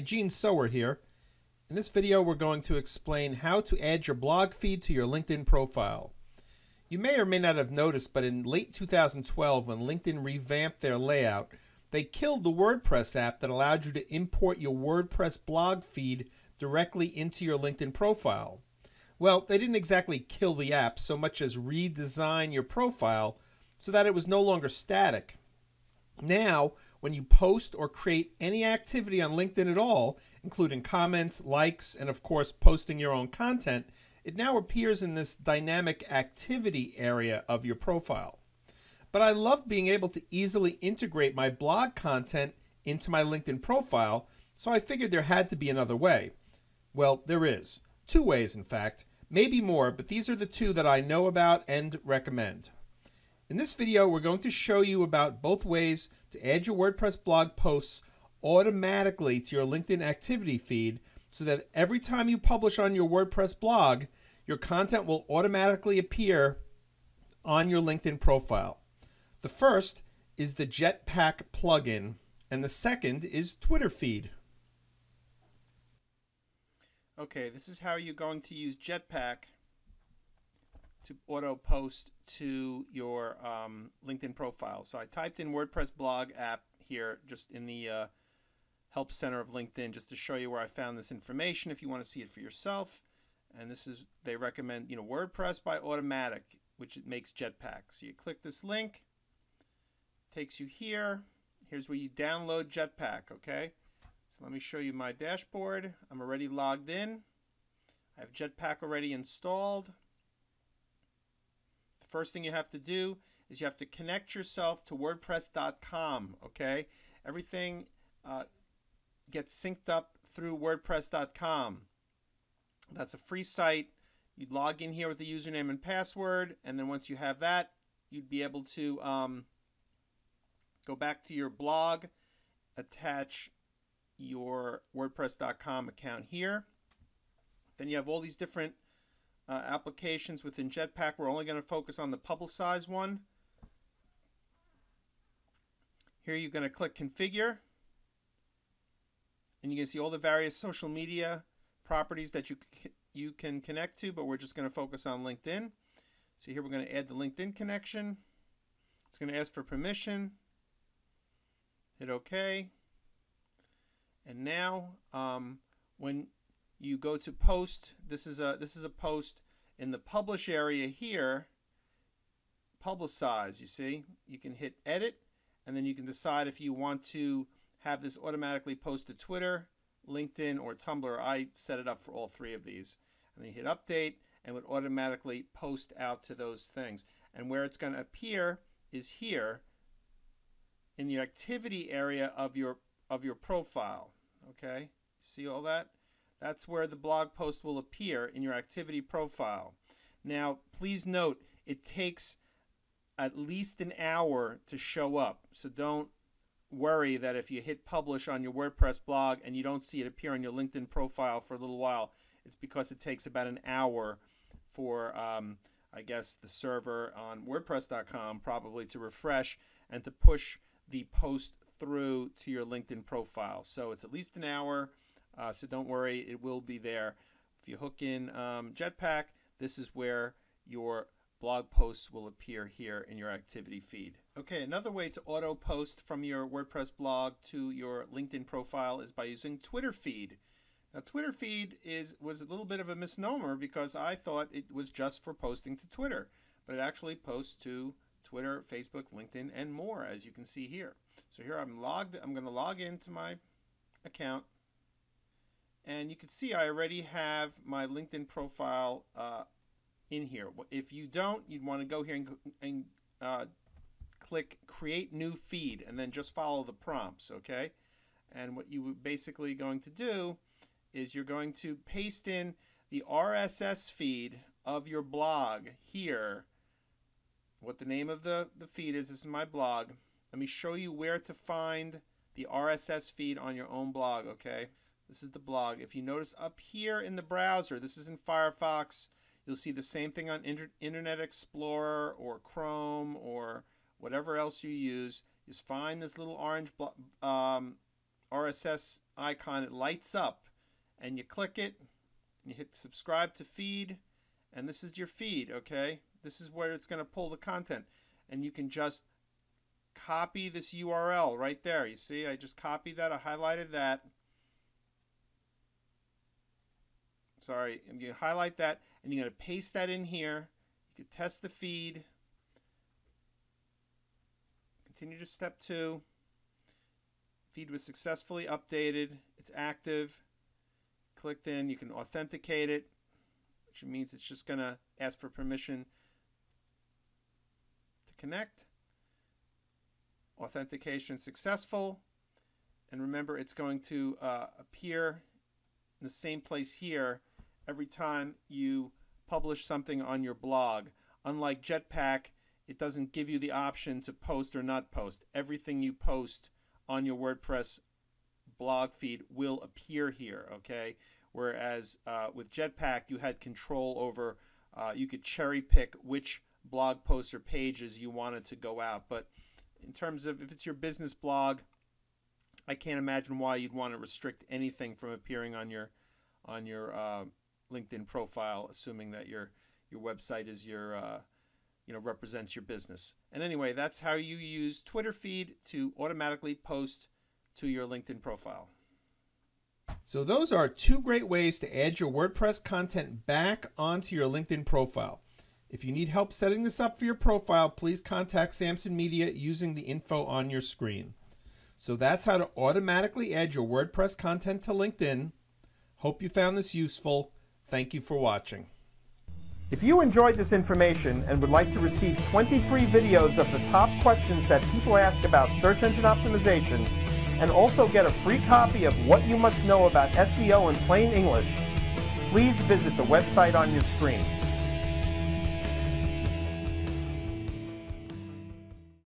Gene Sower here. In this video, we're going to explain how to add your blog feed to your LinkedIn profile. You may or may not have noticed, but in late 2012, when LinkedIn revamped their layout, they killed the WordPress app that allowed you to import your WordPress blog feed directly into your LinkedIn profile. Well, they didn't exactly kill the app so much as redesign your profile so that it was no longer static. Now, when you post or create any activity on LinkedIn at all, including comments, likes, and of course posting your own content, it now appears in this dynamic activity area of your profile. But I love being able to easily integrate my blog content into my LinkedIn profile, so I figured there had to be another way. Well, there is. Two ways, in fact. Maybe more, but these are the two that I know about and recommend. In this video, we're going to show you about both ways to add your WordPress blog posts automatically to your LinkedIn activity feed so that every time you publish on your WordPress blog, your content will automatically appear on your LinkedIn profile. The first is the Jetpack plugin, and the second is Twitterfeed. Okay, this is how you're going to use Jetpack to auto post to your um, LinkedIn profile. So I typed in WordPress blog app here just in the uh, help center of LinkedIn just to show you where I found this information if you want to see it for yourself. And this is, they recommend, you know, WordPress by Automattic, which it makes Jetpack. So you click this link, takes you here. Here's where you download Jetpack, okay? So let me show you my dashboard. I'm already logged in. I have Jetpack already installed first thing you have to do is you have to connect yourself to WordPress.com. Okay, everything uh, gets synced up through WordPress.com. That's a free site. You'd log in here with the username and password, and then once you have that, you'd be able to um, go back to your blog, attach your WordPress.com account here. Then you have all these different uh, applications within Jetpack. We're only going to focus on the publicize one. Here you're going to click configure and you can see all the various social media properties that you you can connect to, but we're just going to focus on LinkedIn. So here we're going to add the LinkedIn connection. It's going to ask for permission. Hit OK. And now, um, when you go to post. This is a this is a post in the publish area here. Publicize. You see, you can hit edit, and then you can decide if you want to have this automatically post to Twitter, LinkedIn, or Tumblr. I set it up for all three of these, and then you hit update, and it would automatically post out to those things. And where it's going to appear is here in the activity area of your of your profile. Okay, see all that? That's where the blog post will appear in your activity profile. Now, please note it takes at least an hour to show up. So don't worry that if you hit publish on your WordPress blog and you don't see it appear on your LinkedIn profile for a little while, it's because it takes about an hour for, um, I guess, the server on WordPress.com probably to refresh and to push the post through to your LinkedIn profile. So it's at least an hour. Uh, so don't worry, it will be there. If you hook in um, Jetpack, this is where your blog posts will appear here in your activity feed. Okay, another way to auto post from your WordPress blog to your LinkedIn profile is by using Twitterfeed. Now, Twitterfeed is was a little bit of a misnomer because I thought it was just for posting to Twitter, but it actually posts to Twitter, Facebook, LinkedIn, and more, as you can see here. So here I'm logged. I'm going to log into my account and you can see I already have my LinkedIn profile uh, in here. If you don't, you'd want to go here and, and uh, click create new feed and then just follow the prompts, okay? And what you basically going to do is you're going to paste in the RSS feed of your blog here. What the name of the, the feed is, this is my blog. Let me show you where to find the RSS feed on your own blog, okay? This is the blog. If you notice up here in the browser, this is in Firefox, you'll see the same thing on Inter Internet Explorer or Chrome or whatever else you use. Just find this little orange um, RSS icon, it lights up, and you click it, you hit subscribe to feed, and this is your feed, okay? This is where it's going to pull the content. And you can just copy this URL right there. You see, I just copied that, I highlighted that. Sorry, I'm going to highlight that, and you're going to paste that in here. You can test the feed. Continue to step two. Feed was successfully updated. It's active. Clicked in. You can authenticate it, which means it's just going to ask for permission to connect. Authentication successful. And remember, it's going to uh, appear in the same place here every time you publish something on your blog. Unlike Jetpack, it doesn't give you the option to post or not post. Everything you post on your WordPress blog feed will appear here, okay? Whereas uh, with Jetpack, you had control over, uh, you could cherry pick which blog posts or pages you wanted to go out. But in terms of if it's your business blog, I can't imagine why you'd want to restrict anything from appearing on your on your uh, LinkedIn profile, assuming that your your website is your uh, you know represents your business. And anyway, that's how you use Twitterfeed to automatically post to your LinkedIn profile. So those are two great ways to add your WordPress content back onto your LinkedIn profile. If you need help setting this up for your profile, please contact Samson Media using the info on your screen. So that's how to automatically add your WordPress content to LinkedIn. Hope you found this useful. Thank you for watching. If you enjoyed this information and would like to receive 20 free videos of the top questions that people ask about search engine optimization, and also get a free copy of What You Must Know About SEO in Plain English, please visit the website on your screen.